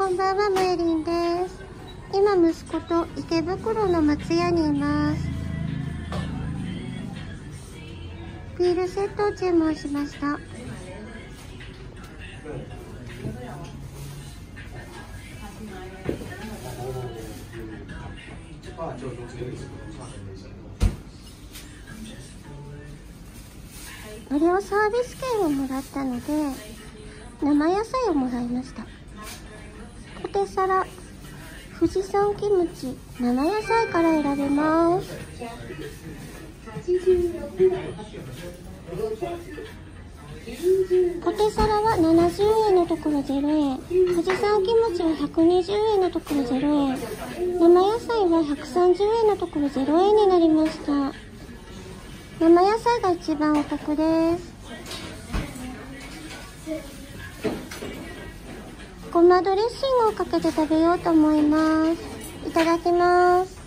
こんばんは、ムエリンです。今、息子と池袋の松屋にいます。ビールセットを注文しました。無料サービス券をもらったので生野菜をもらいましたポテサラ富士山キムチ生野菜から選べます。ポテサラは70円のところ0円。富士山キムチは120円のところ0円。生野菜は130円のところ0円になりました。生野菜が一番お得です。ごまドレッシングをかけて食べようと思います。いただきます。